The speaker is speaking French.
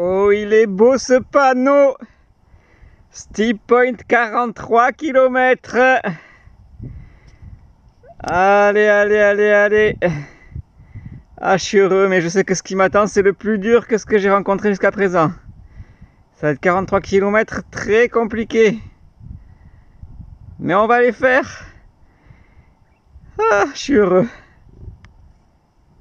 Oh, il est beau ce panneau Steep Point 43 km Allez, allez, allez, allez Ah, je suis heureux, mais je sais que ce qui m'attend, c'est le plus dur que ce que j'ai rencontré jusqu'à présent. Ça va être 43 km très compliqué. Mais on va les faire. Ah, je suis heureux.